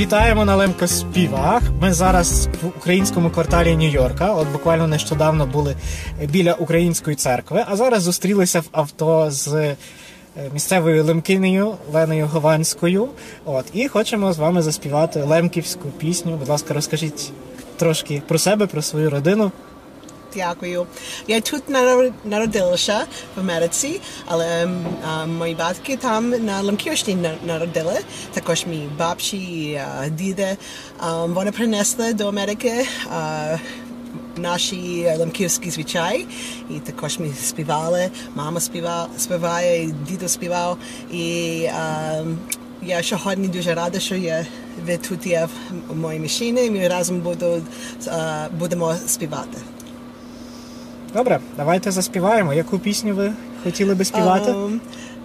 Вітаємо на Лемко співах. Ми зараз в українському кварталі Нью-Йорка. От буквально нещодавно були біля української церкви, а зараз зустрілися в авто з е, місцевою лемкинею Леною Гованською. От і хочемо з вами заспівати лемківську пісню. Будь ласка, розкажіть трошки про себе, про свою родину. Дякую. Я тут нар- народилася в Америці, але а, мої батьки там на Лемківщині народили. Також мій бабці і а, діди. Вони принесли до Америки наші лемківські звичаї. І також ми співали. Мама співала, співає, і дідо співав. І а, я сьогодні дуже рада, що я ви тут є в моїй машині. і Ми разом буду, будемо співати. Добре, давайте заспіваємо. Яку пісню ви хотіли би співати? Ем,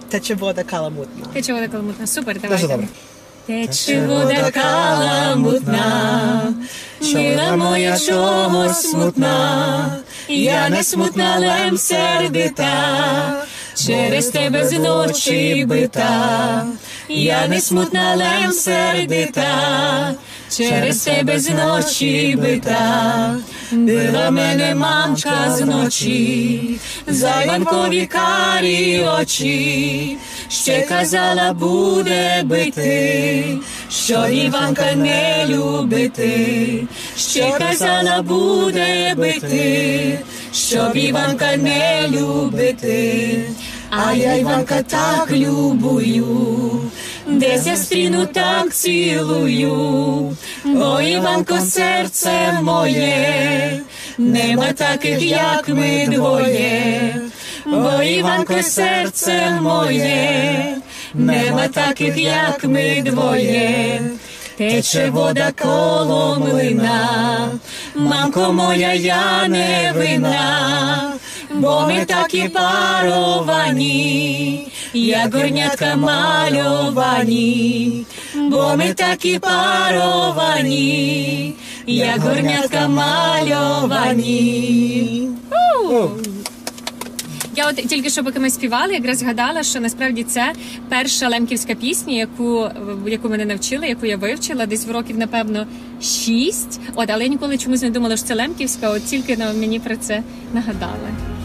Тече вода каламутна. Тече вода каламутна. Супер, Дуже давайте. добре. Тече вода каламутна, мила моя чого смутна, я не смутна, лем сердита, через тебе з ночі бита, я не смутна, лем сердита, через тебе з ночі бита, била мене мамка з ночі, зайванкові карі очі, ще казала буде бити, що Іванка не любити, ще казала буде бити, що Іванка не любити, а я Іванка так любую, десь я так цілую, бо Іванко серце моє, нема таких, як ми двоє. Бо Іванко серце моє, нема таких, як ми двоє. Тече вода коло млина, мамко моя, я не вина, бо ми такі паровані, як горнятка мальовані, бо ми такі паровані, як горнятка мальовані. Я от тільки що поки ми співали, якраз згадала, що насправді це перша лемківська пісня, яку, яку мене навчили, яку я вивчила десь в років, напевно, шість. От, але я ніколи чомусь не думала, що це лемківська, от тільки мені про це нагадали.